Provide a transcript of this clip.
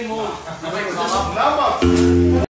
Tengo. Nos vemos.